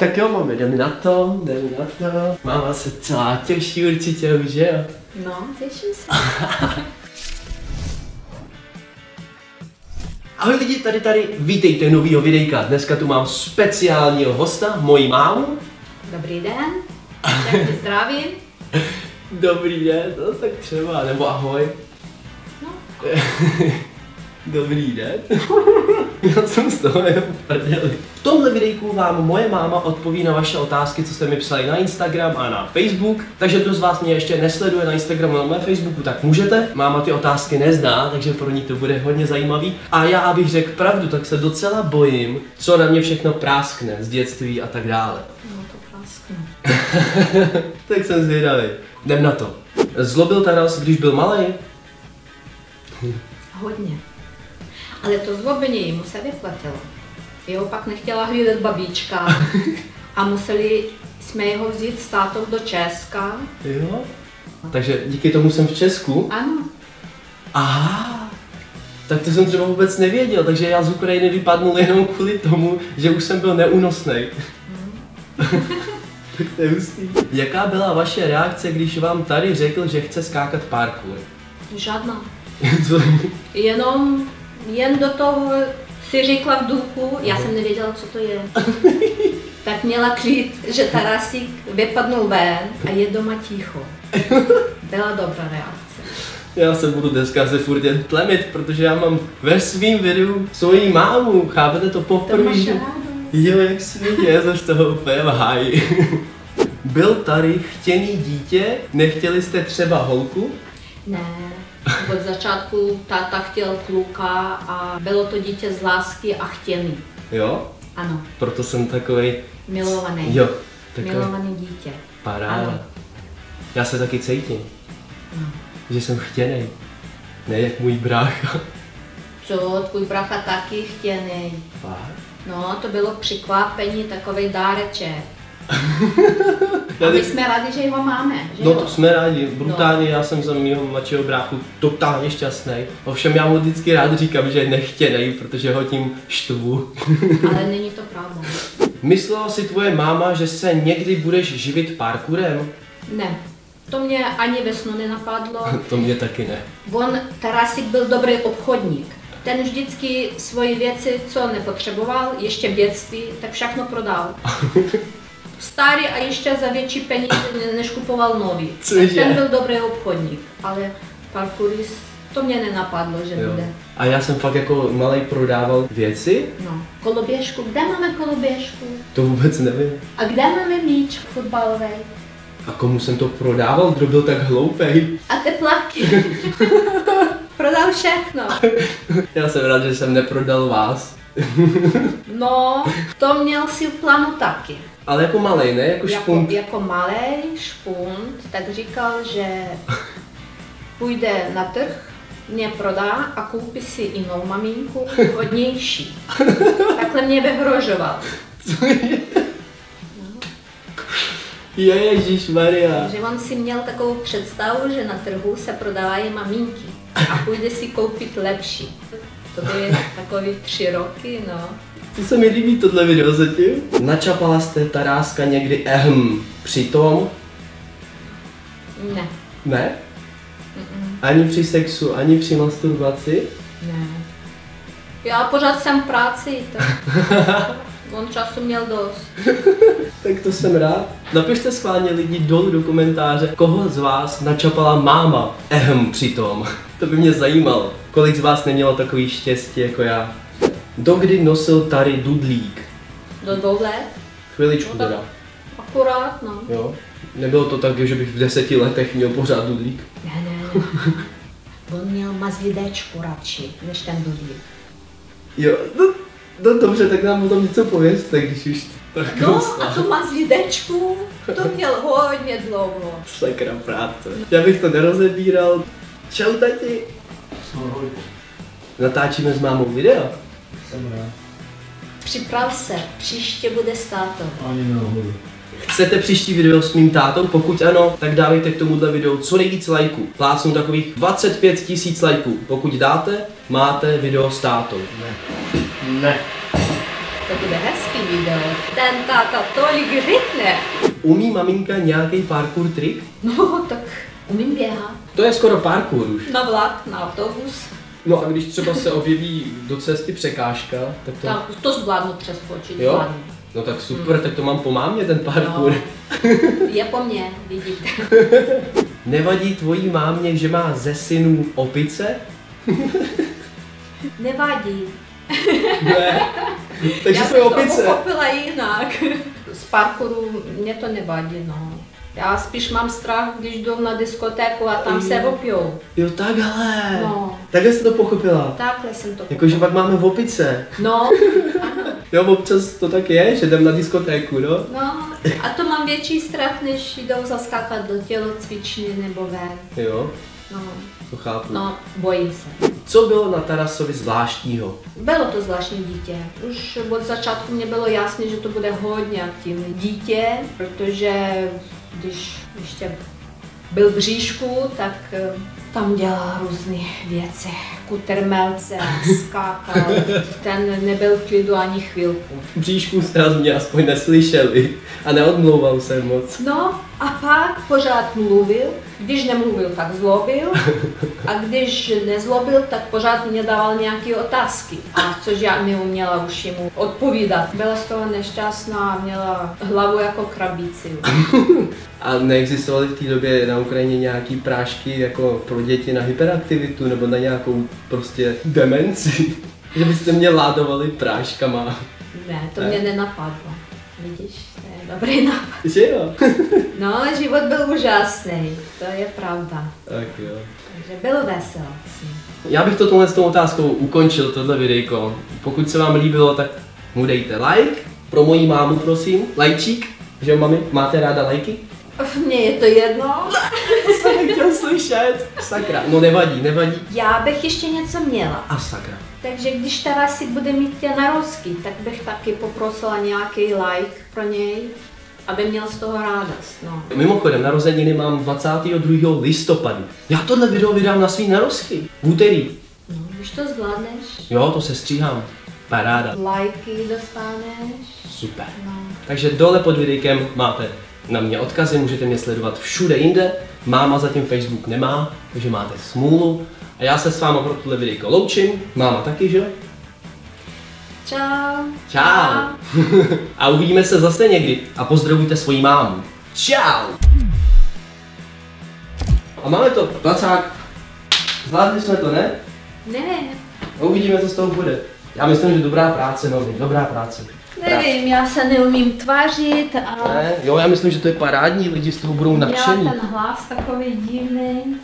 Tak jo, máme, jdeme na to, jdeme na to. Máma se celá těší určitě už, že jo? No, těším se. Ahoj lidi, tady tady, vítejte novýho videjka. Dneska tu mám speciálního hosta, moji mámu. Dobrý den, všechny zdravím. Dobrý den, no tak třeba, nebo ahoj. No, Dobrý den. Já jsem z toho jenom v prdeli. V tomhle videjku vám moje máma odpoví na vaše otázky, co jste mi psali na Instagram a na Facebook. Takže kdo z vás mě ještě nesleduje na Instagramu a na mém Facebooku, tak můžete. Máma ty otázky nezná, takže pro ní to bude hodně zajímavý. A já, abych řekl pravdu, tak se docela bojím, co na mě všechno práskne z dětství a tak dále. no to prasknu. tak jsem zvědavý. Jdem na to. Zlobil Taras, když byl malý? Hodně. Ale to zlobení mu se vyplatilo. Jeho pak nechtěla hlídat babička a museli jsme jeho vzít s tátou do Česka. Jo. Takže díky tomu jsem v Česku. Ano, Aha, tak to jsem třeba vůbec nevěděl, takže já z Ukrajiny vypadnul jenom kvůli tomu, že už jsem byl neúnosný. tak to je hustý. Jaká byla vaše reakce, když vám tady řekl, že chce skákat parkour? žádná. Co? Jenom jen do toho si řekla v duchu, já jsem nevěděla, co to je. tak měla klid, že Tarasík vypadnul ven a je doma ticho. Byla dobrá reakce. Já se budu dneska se furt jen tlemit, protože já mám ve svým videu svoji mámu, chápete to To poprvé? Jo, jak světě, já jsem z toho úplně v háji. Byl tady chtěný dítě, nechtěli jste třeba holku? Ne, od začátku táta chtěl kluka a bylo to dítě z lásky a chtěný. Jo? Ano, Proto jsem takový. milovaný. Jo, takový Milovaný dítě. paráda. Ano. Já se taky cítím, No. že jsem chtěný. Ne jak můj brácha. Co, tvůj bracha taky chtěný. Fakt? No, to bylo překvapení, takový dáreček. A my jsme rádi, že ho máme, že No jo? to jsme rádi, brutálně, já jsem za mého mladšího bráchu totálně šťastný. Ovšem já mu vždycky rád říkám, že je nechtěnej, protože ho tím štvu. Ale není to pravda. Myslela si tvoje máma, že se někdy budeš živit parkourem? Ne, to mě ani ve snu nenapadlo. To mě taky ne. On, Tarasik, byl dobrý obchodník. Ten vždycky svoje věci, co nepotřeboval, ještě v dětství, tak všechno prodal. Starý a ještě za větší peníze, ne- než kupoval nový. Cože? Ten byl dobrý obchodník, ale parkourist, to mě nenapadlo, že Jo. bude. A já jsem fakt jako malý prodával věci, No, koloběžku, kde máme koloběžku? to vůbec nevím. A kde máme míč fotbalový? A komu jsem to prodával, kdo byl tak hloupej? A teplaky? Prodal všechno. Já jsem rád, že jsem neprodal vás. No, to měl si v plánu taky. Ale jako malý, ne? Jako Jako, špunt. jako malý špunt, tak říkal, že půjde na trh, mě prodá a koupí si jinou maminku, hodnější. Takhle mě vyhrožoval. Ježíš Maria. Že on si měl takovou představu, že na trhu se prodávají maminky a půjde si koupit lepší. To byly takový tři roky, no. To se mi líbí tohle video zatím. Načapala jste Taráska někdy ehm, přitom? Ne, Ne? Ani při sexu, ani při masturbaci? ne. Já pořád jsem v práci, tak on času měl dost. Tak to jsem rád. Napište schválně lidi dolů do komentáře, koho z vás načapala máma ehm přitom. To by mě zajímalo. Kolik z vás nemělo takový štěstí jako já. Dokdy nosil tady dudlík? Do dvou let? Chviličku No teda. Akurát, no. Jo? Nebylo to tak, že bych v deseti letech měl pořád dudlík. Ne, ne, ne. On měl mazlidečku radši, než ten dudlík. Jo, no, no dobře, tak nám o tom něco povězte, když už tak No a tu mazlidečku, to měl hodně dlouho. Sakra práce. Já bych to nerozebíral. Čau tati. Natáčíme s mámou video. Jsem rád. Připrav se, příště bude s tátou. Ani nehodu. Chcete příští video s mým tátou? Pokud ano, tak dávejte k tomuhle videu co nejvíc lajků. Plácnu takových 25 tisíc lajků. Pokud dáte, máte video s tátou. Ne. To bude hezký. video. Ten táta tolik rychle. Umí maminka nějaký parkour trik? No, tak umím běhat. To je skoro parkour už. Na vlak, na autobus. No a když třeba se objeví do cesty překážka, tak to... Tak, to zvládnu přeskočit, Jo? zvládnu. No tak super, tak to mám po mámě ten parkour. No. Je po mně, vidíte. Nevadí tvojí mámě, že má ze synů opice? Nevadí. Ne. Takže Já jsem to opice. pochopila jinak. Z parkouru mě to nevadí, no. Já spíš mám strach, když jdu na diskotéku a tam se opijou. Jo, takhle. No. Takhle jsi to pochopila. Takhle jsem to Jakože pak máme v opice. No, Jo, občas to tak je, že jdem na diskotéku, no. no. A to mám větší strach, než jdou zaskákat do tělocvičny nebo ven. Jo, No, to chápu. no, bojím se. Co bylo na Tarasovi zvláštního? Bylo to zvláštní dítě. Už od začátku mě bylo jasné, že to bude hodně aktivní dítě, protože když ještě byl v bříšku, tak eh, tam dělal různé věci. Kutermelce, skákal, ten nebyl v klidu ani chvilku. V bříšku jste mě aspoň neslyšeli a neodmlouval jsem moc. No a pak pořád mluvil, když nemluvil, tak zlobil a když nezlobil, tak pořád mě dával nějaké otázky, a což já neuměla už mu odpovídat. Byla z toho nešťastná a měla hlavu jako krabici. A neexistovaly v té době na Ukrajině nějaký prášky jako pro děti na hyperaktivitu nebo na nějakou prostě demenci? Že byste mě ládovali práškama. Ne, to Ne. mě nenapadlo. Vidíš, dobrý nápad. Že jo? No, život byl úžasný, to je pravda. tak jo. Takže bylo veselo. Já bych to tohle s tou otázkou ukončil, tohle videjko. Pokud se vám líbilo, tak mu dejte like. Pro moji mámu, prosím, lajčík. Že jo, mami? Máte ráda lajky? Mně je to jedno. Jsem nechtěl slyšet. Sakra. No nevadí, nevadí. Já bych ještě něco měla. A sakra. Takže když Tarasik bude mít tě narozky, tak bych taky poprosila nějaký like pro něj, aby měl z toho radost. No. Mimochodem, narozeniny mám 22. listopadu. Já tohle video vydám na svý narozky. V úterý. no, když to zvládneš, Jo, to se stříhám. Paráda. lajky dostaneš. Super. No. Takže dole pod videjkem máte na mě odkazy, můžete mě sledovat všude jinde. Máma zatím Facebook nemá, takže máte smůlu. A já se s váma pro tohle videjko loučím. Máma taky, že? Čau. Čau. A uvidíme se zase někdy. A pozdravujte svoji mámu. Čau. A máme to, placák. Zvládli jsme to, ne? Ne, A uvidíme, co z toho bude. Já myslím, že dobrá práce, no, dobrá práce. Nevím, já se neumím tvařit a Ne, jo, já myslím, že to je parádní, lidi z toho budou nadšení. ten hlas takový divný.